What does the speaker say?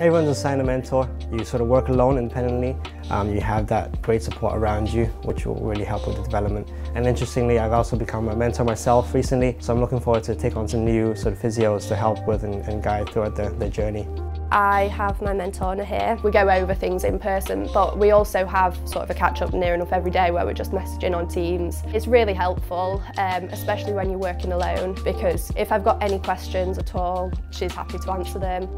Everyone's assigned a mentor. You sort of work alone independently. Um, you have that great support around you, which will really help with the development. And interestingly, I've also become a mentor myself recently, so I'm looking forward to take on some new sort of physios to help with and, and guide throughout the, the journey. I have my mentor here. We go over things in person, but we also have sort of a catch up near enough every day where we're just messaging on Teams. It's really helpful, um, especially when you're working alone, because if I've got any questions at all, she's happy to answer them.